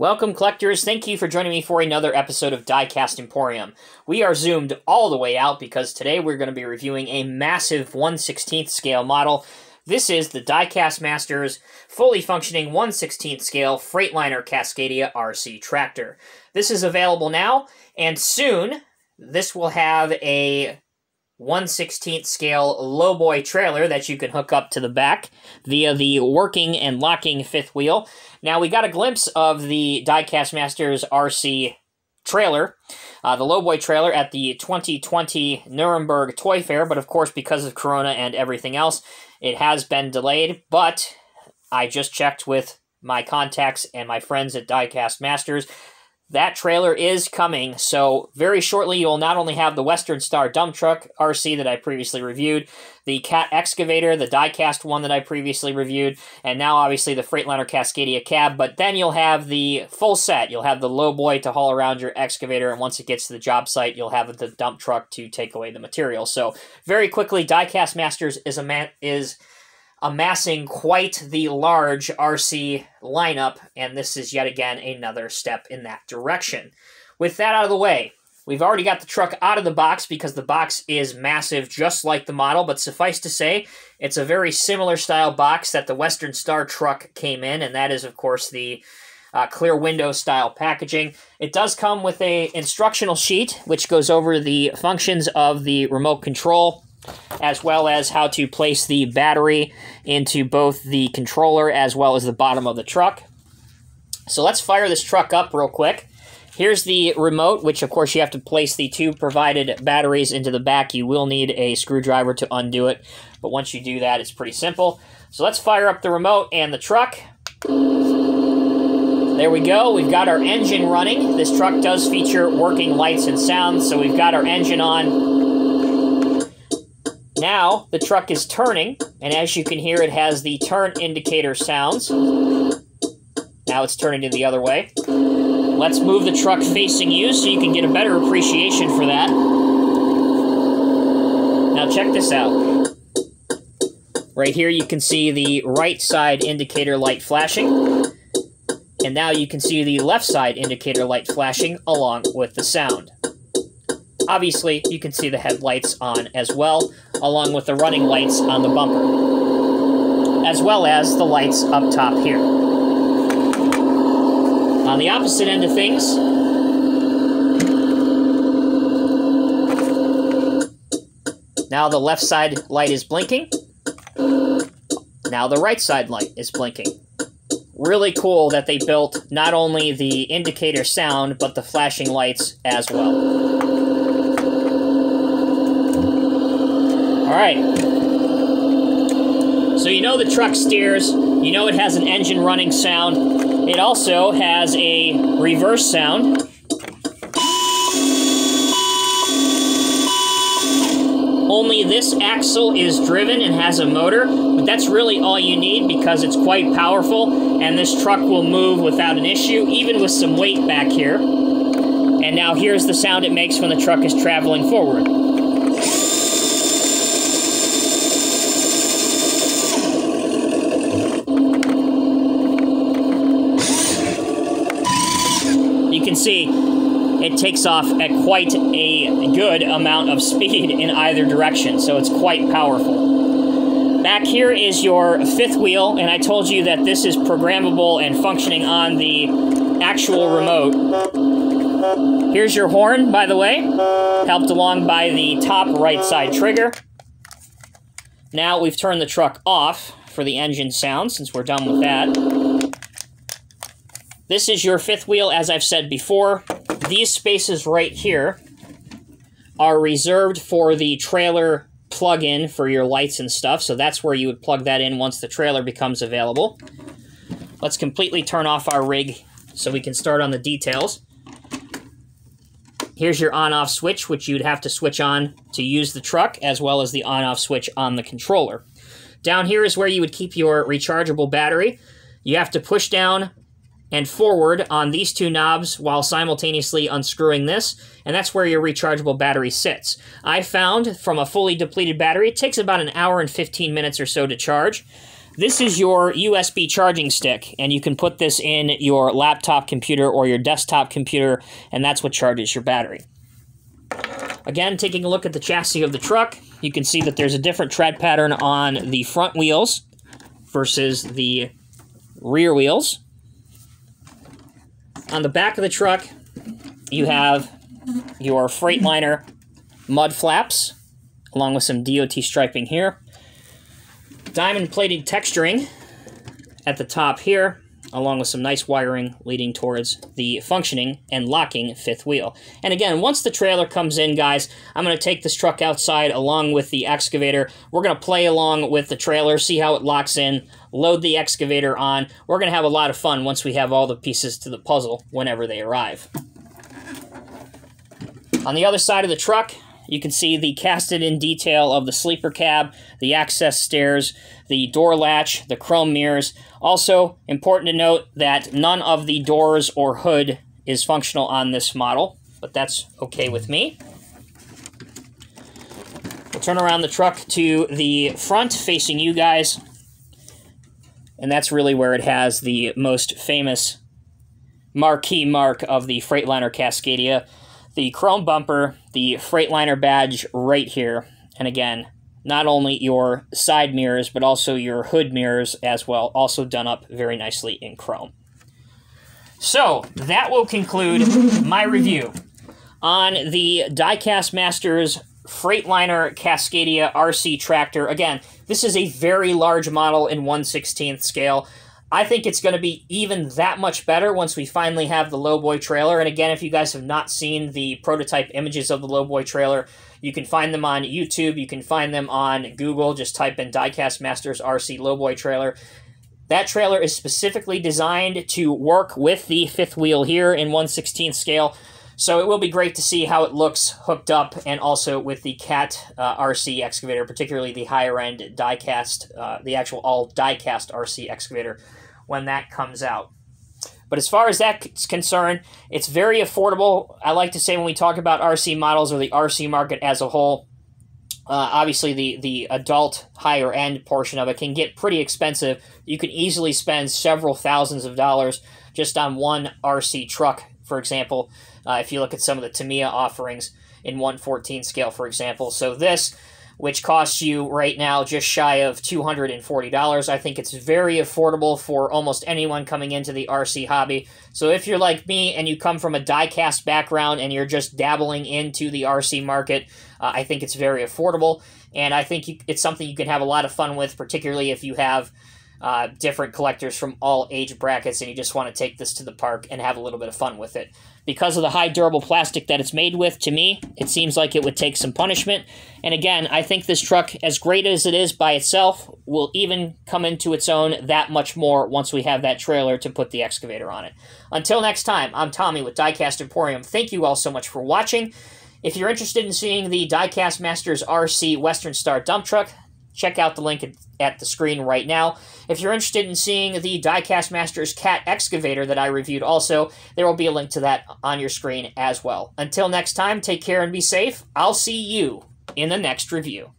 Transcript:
Welcome, collectors. Thank you for joining me for another episode of Diecast Emporium. We are zoomed all the way out because today we're going to be reviewing a massive 1 16th scale model. This is the Diecast Masters fully functioning 1 16th scale Freightliner Cascadia RC tractor. This is available now, and soon this will have a 1 16th scale lowboy trailer that you can hook up to the back via the working and locking fifth wheel. Now, we got a glimpse of the Diecast Masters RC trailer, uh, the lowboy trailer at the 2020 Nuremberg Toy Fair, but of course, because of Corona and everything else, it has been delayed. But I just checked with my contacts and my friends at Diecast Masters that trailer is coming, so very shortly you will not only have the Western Star dump truck RC that I previously reviewed, the Cat excavator, the diecast one that I previously reviewed, and now obviously the Freightliner Cascadia cab, but then you'll have the full set. You'll have the lowboy to haul around your excavator, and once it gets to the job site, you'll have the dump truck to take away the material. So very quickly, Diecast Masters is a man is amassing quite the large RC lineup, and this is yet again another step in that direction. With that out of the way, we've already got the truck out of the box because the box is massive, just like the model, but suffice to say, it's a very similar style box that the Western Star truck came in, and that is, of course, the uh, clear window style packaging. It does come with a instructional sheet, which goes over the functions of the remote control as well as how to place the battery into both the controller as well as the bottom of the truck. So let's fire this truck up real quick. Here's the remote, which of course you have to place the two provided batteries into the back. You will need a screwdriver to undo it, but once you do that, it's pretty simple. So let's fire up the remote and the truck. There we go. We've got our engine running. This truck does feature working lights and sounds, so we've got our engine on. Now the truck is turning, and as you can hear, it has the turn indicator sounds. Now it's turning in the other way. Let's move the truck facing you so you can get a better appreciation for that. Now check this out. Right here you can see the right side indicator light flashing. And now you can see the left side indicator light flashing along with the sound. Obviously, you can see the headlights on as well, along with the running lights on the bumper, as well as the lights up top here. On the opposite end of things, now the left side light is blinking. Now the right side light is blinking. Really cool that they built not only the indicator sound, but the flashing lights as well. All right. So you know the truck steers. You know it has an engine running sound. It also has a reverse sound. Only this axle is driven and has a motor, but that's really all you need because it's quite powerful and this truck will move without an issue, even with some weight back here. And now here's the sound it makes when the truck is traveling forward. Can see, it takes off at quite a good amount of speed in either direction, so it's quite powerful. Back here is your fifth wheel, and I told you that this is programmable and functioning on the actual remote. Here's your horn, by the way, helped along by the top right side trigger. Now we've turned the truck off for the engine sound, since we're done with that. This is your fifth wheel, as I've said before. These spaces right here are reserved for the trailer plug-in for your lights and stuff, so that's where you would plug that in once the trailer becomes available. Let's completely turn off our rig so we can start on the details. Here's your on-off switch, which you'd have to switch on to use the truck, as well as the on-off switch on the controller. Down here is where you would keep your rechargeable battery. You have to push down and forward on these two knobs while simultaneously unscrewing this, and that's where your rechargeable battery sits. I found from a fully depleted battery, it takes about an hour and 15 minutes or so to charge. This is your USB charging stick, and you can put this in your laptop computer or your desktop computer, and that's what charges your battery. Again, taking a look at the chassis of the truck, you can see that there's a different tread pattern on the front wheels versus the rear wheels. On the back of the truck, you have your Freightliner mud flaps, along with some DOT striping here. Diamond plated texturing at the top here, along with some nice wiring leading towards the functioning and locking fifth wheel. And again, once the trailer comes in, guys, I'm going to take this truck outside along with the excavator. We're going to play along with the trailer, see how it locks in, load the excavator on. We're going to have a lot of fun once we have all the pieces to the puzzle whenever they arrive. On the other side of the truck, you can see the casted in detail of the sleeper cab, the access stairs, the door latch, the chrome mirrors. Also, important to note that none of the doors or hood is functional on this model, but that's okay with me. We'll turn around the truck to the front facing you guys, and that's really where it has the most famous marquee mark of the Freightliner Cascadia the chrome bumper, the Freightliner badge right here, and again, not only your side mirrors, but also your hood mirrors as well, also done up very nicely in chrome. So, that will conclude my review on the Diecast Masters Freightliner Cascadia RC tractor. Again, this is a very large model in 1 16th scale. I think it's going to be even that much better once we finally have the Lowboy trailer. And again, if you guys have not seen the prototype images of the Lowboy trailer, you can find them on YouTube. You can find them on Google. Just type in Diecast Masters RC Lowboy trailer. That trailer is specifically designed to work with the fifth wheel here in 1 16th scale. So it will be great to see how it looks hooked up and also with the CAT uh, RC excavator, particularly the higher end diecast, uh, the actual all diecast RC excavator when that comes out. But as far as that's concerned, it's very affordable. I like to say when we talk about RC models or the RC market as a whole, uh, obviously the, the adult higher end portion of it can get pretty expensive. You can easily spend several thousands of dollars just on one RC truck, for example, uh, if you look at some of the Tamiya offerings in 114 scale, for example. So this which costs you right now just shy of $240. I think it's very affordable for almost anyone coming into the RC hobby. So if you're like me and you come from a diecast background and you're just dabbling into the RC market, uh, I think it's very affordable. And I think it's something you can have a lot of fun with, particularly if you have uh, different collectors from all age brackets and you just want to take this to the park and have a little bit of fun with it. Because of the high durable plastic that it's made with, to me, it seems like it would take some punishment. And again, I think this truck, as great as it is by itself, will even come into its own that much more once we have that trailer to put the excavator on it. Until next time, I'm Tommy with Diecast Emporium. Thank you all so much for watching. If you're interested in seeing the Diecast Masters RC Western Star dump truck, check out the link at the screen right now. If you're interested in seeing the Diecast Masters Cat Excavator that I reviewed also, there will be a link to that on your screen as well. Until next time, take care and be safe. I'll see you in the next review.